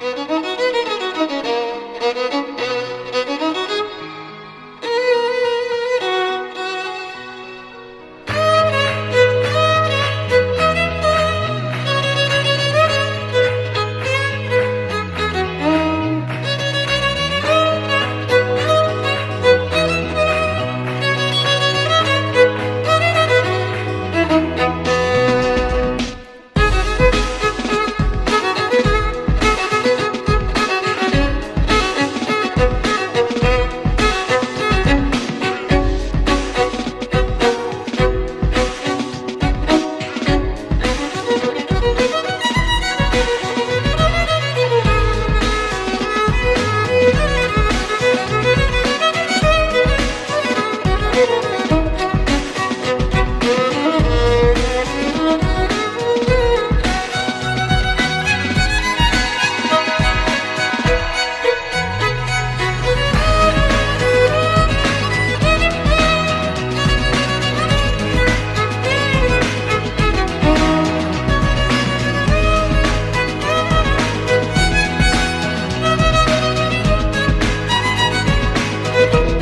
Música thank you